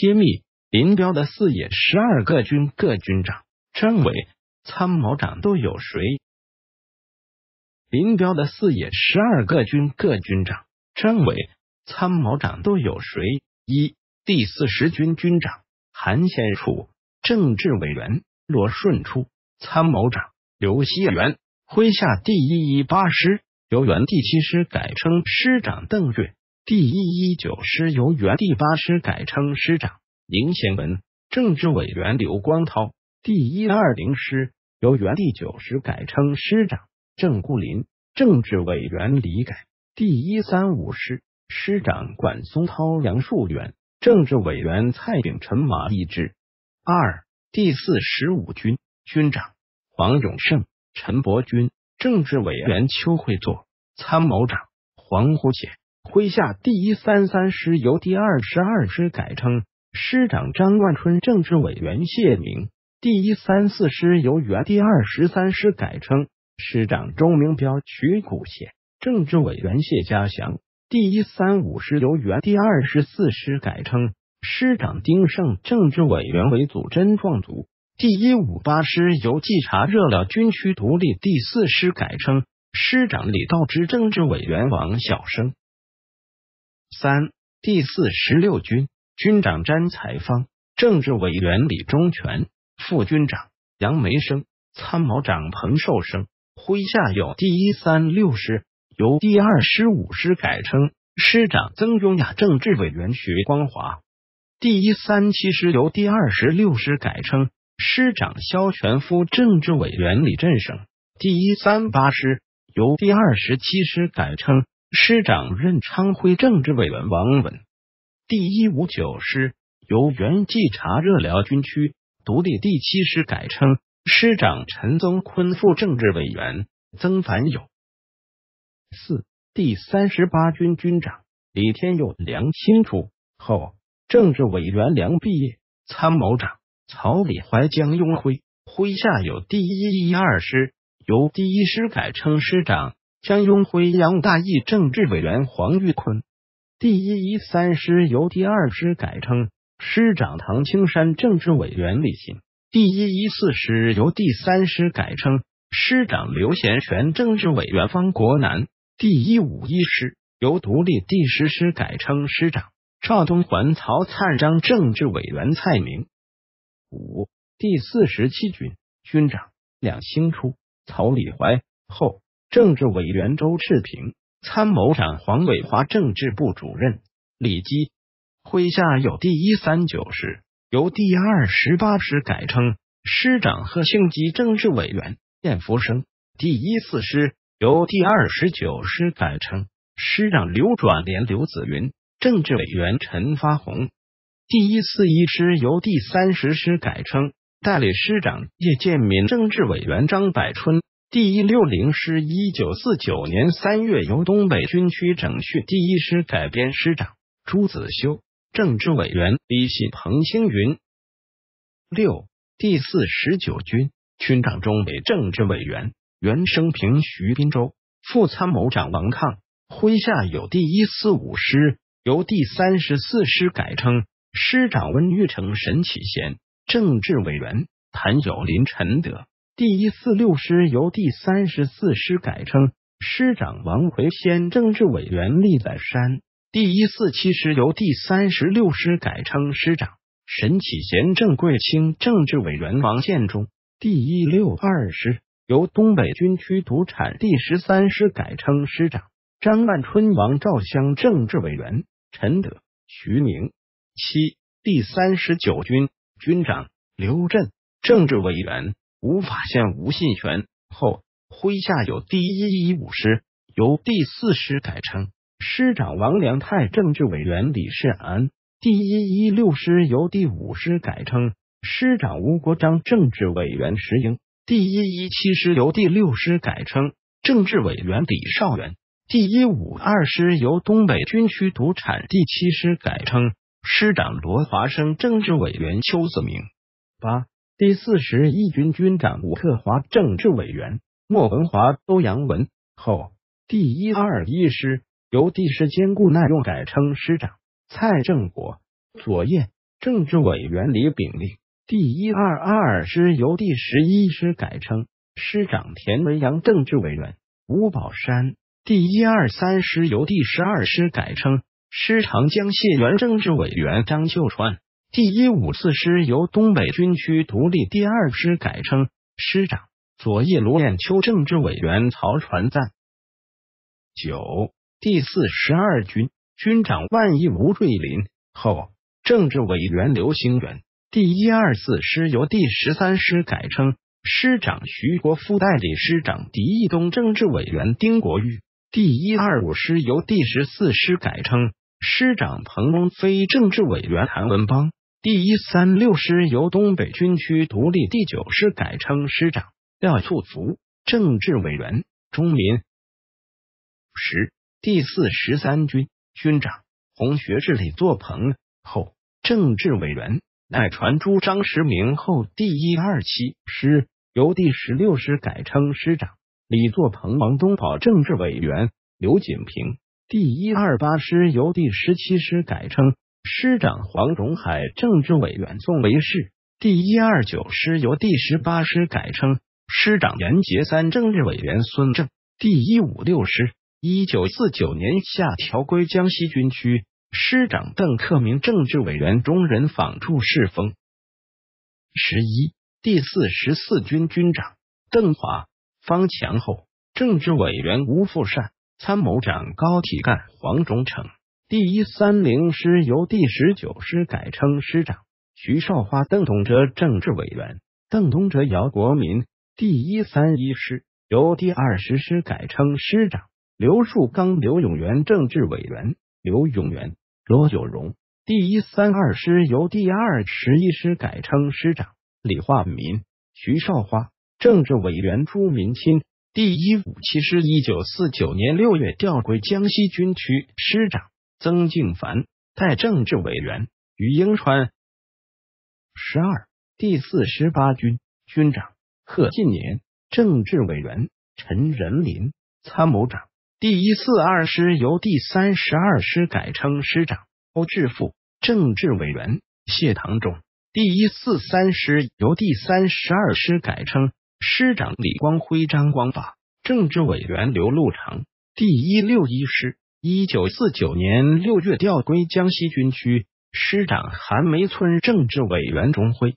揭秘林彪的四野十二个军各军长、政委、参谋长都有谁？林彪的四野十二个军各军长、政委、参谋长都有谁？一、第四十军军长韩先楚，政治委员罗顺初，参谋长刘希元，麾下第一一八师由原第七师改称师长邓岳，第一一九师由原第八师改称师长宁贤文，政治委员刘光涛，第一二零师由原第九师改称师长。郑固林，政治委员李改，第一三五师师长管松涛、杨树远，政治委员蔡炳辰、马立志。二第四十五军军长黄永胜、陈伯钧，政治委员邱会作，参谋长黄虎潜，麾下第一三三师由第二十二师改称师长张万春，政治委员谢明，第一三四师由原第二十三师改称。师长周明彪、曲谷贤，政治委员谢家祥。第一三五师由原第二十四师改称师长丁胜，政治委员为祖真壮族。第一五八师由稽查热辽军区独立第四师改称师长李道之，政治委员王小生。三第四十六军军长詹才芳，政治委员李忠全，副军长杨梅生，参谋长彭寿生。麾下有第一三六师，由第二十五师改称师长曾雍雅，政治委员徐光华；第一三七师由第二十六师改称师长肖全夫，政治委员李振生；第一三八师由第二十七师改称师长任昌辉，政治委员王文；第一五九师由原冀察热辽军区独立第七师改称。师长陈宗坤，副政治委员曾凡友。四第三十八军军长李天佑、梁清楚后，政治委员梁毕业，参谋长曹李怀、江拥辉。麾下有第一一二师，由第一师改称师长江拥辉、杨大义，政治委员黄玉坤。第一一三师由第二师改称师长唐青山，政治委员李信。第一一四师由第三师改称师长刘贤全，政治委员方国南；第一五一师由独立第十师改称师长赵东环、曹灿章，政治委员蔡明。五第四十七军军长两兴初、曹李怀后，政治委员周世平，参谋长黄伟华，政治部主任李基，麾下有第一三九师。由第二十八师改称师长贺兴吉，政治委员晏福生；第一四师由第二十九师改称师长刘转连、刘子云，政治委员陈发红；第一四一师由第三十师改称代理师长叶建民，政治委员张百春；第一六零师一九四九年三月由东北军区整训第一师改编师长朱子修。政治委员李信、彭青云。六第四十九军军长中委政治委员袁生平、徐滨洲，副参谋长王抗。麾下有第一四五师，由第三十四师改称师长温玉成、沈启贤，政治委员谭友林、陈德。第一四六师由第三十四师改称师长王奎先，政治委员厉在山。第一四七师由第三十六师改称师长沈启贤、郑贵清，政治委员王建中。第一六二师由东北军区独产第十三师改称师长张万春、王兆湘，政治委员陈德、徐明。七第三十九军军长刘震，政治委员吴法县吴信全。后麾下有第一一五师，由第四师改称。师长王良泰，政治委员李世安，第一一六师由第五师改称师长吴国章，政治委员石英，第一一七师由第六师改称政治委员李少元，第一五二师由东北军区独产第七师改称师长罗华生，政治委员邱子明。八第四十一军军长吴克华，政治委员莫文华、欧阳文。后第一二一师。由第十坚固耐用改称师长蔡正国、左燕，政治委员李炳立。第一二二师由第十一师改称，师长田维阳；政治委员吴宝山。第一二三师由第十二师改称，师长江谢元；政治委员张秀川。第一五四师由东北军区独立第二师改称，师长左翼卢彦秋；政治委员曹传赞。九第四十二军军长万一吴瑞林。后政治委员刘兴元。第一二四师由第十三师改称，师长徐国富代理师长狄义东，政治委员丁国玉。第一二五师由第十四师改称，师长彭翁飞，政治委员谭文邦。第一三六师由东北军区独立第九师改称，师长廖簇福，政治委员钟民。十第四十三军军长红学士李作鹏，后政治委员。乃传朱张时明后第一二七师由第十六师改称师长李作鹏，王东宝政治委员刘锦平。第一二八师由第十七师改称师长黄荣海，政治委员宋维世。第一二九师由第十八师改称师长严杰三，政治委员孙正。第一五六师一九四九年夏调归江西军区。师长邓克明，政治委员中人坊祝世峰。十一第四十四军军长邓华、方强后，政治委员吴富善，参谋长高体干、黄忠诚。第一三零师由第十九师改称师长徐少华、邓东哲，政治委员邓东哲、姚国民。第一三一师由第二十师改称师长刘树刚、刘永元，政治委员。刘永元、罗九荣，第一三二师由第二十一师改称师长李化民、徐少华，政治委员朱民钦。第一五七师一九四九年六月调归江西军区，师长曾静凡，代政治委员于英川。十二第四十八军军长贺进年，政治委员陈仁林，参谋长。第一四二师由第三十二师改称师长欧志富，政治委员谢唐仲。第一四三师由第三十二师改称师长李光辉张光法，政治委员刘路长。第一六一师一九四九年六月调归江西军区，师长韩梅村，政治委员钟辉。